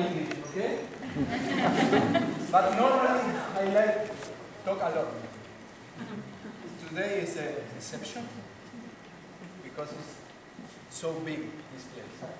my okay? but normally I like talk a lot. Today is a exception because it's so big, this place.